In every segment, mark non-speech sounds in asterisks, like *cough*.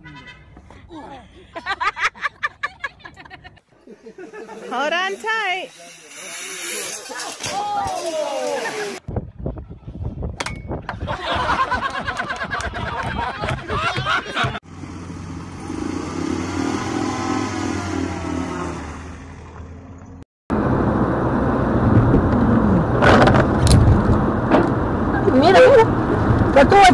*laughs* Hold on tight. Mira, mira. Ya tuvo a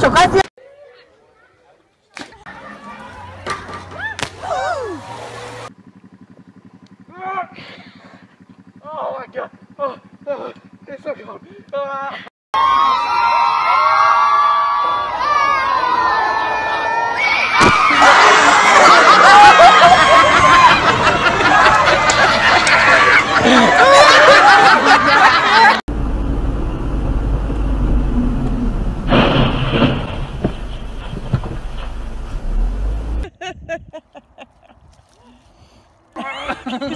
Ha ha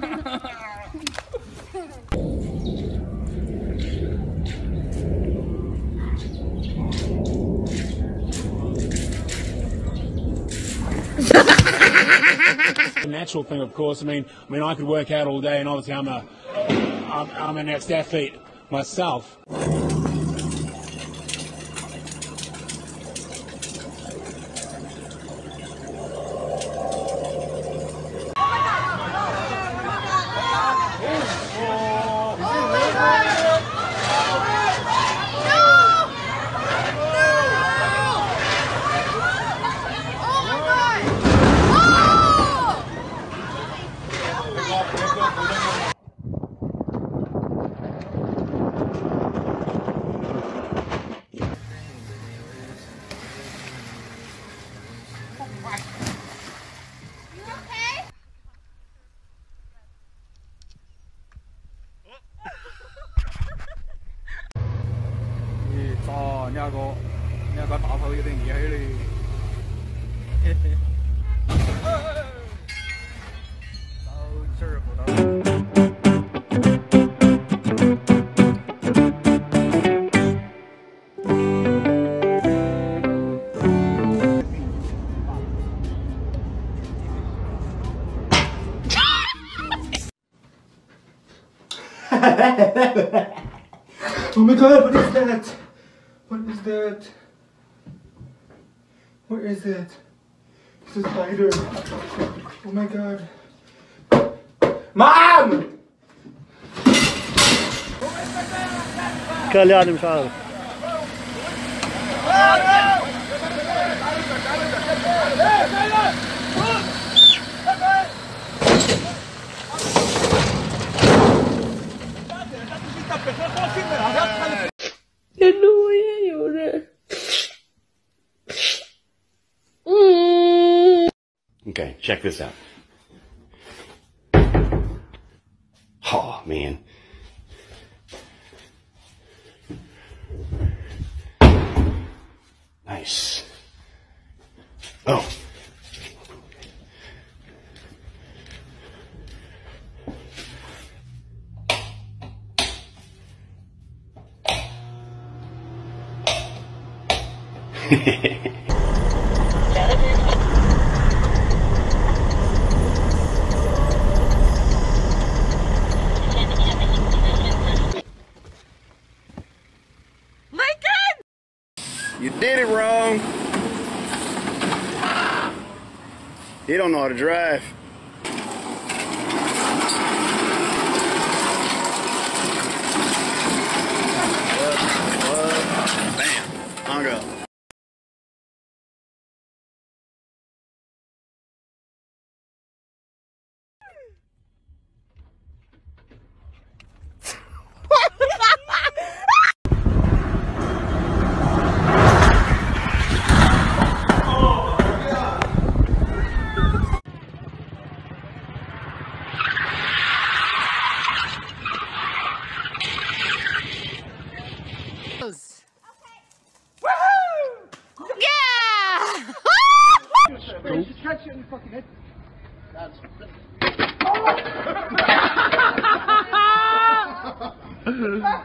ha ha! A natural thing, of course. I mean, I mean, I could work out all day, and obviously, I'm a, I'm, I'm an ex-athlete myself. 啊，你那个，你那个大炮有点厉害嘞。哈哈哈。好，儿不打了。哈哈哈。准备准备，不，你先来吃。that? What is it? It's a spider. Oh my god. Mom! كان مش عارف Okay, check this out. Oh, man. Nice. Oh. You *laughs* You don't know how to drive. Bam. Hung up. Yeah!